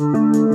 Música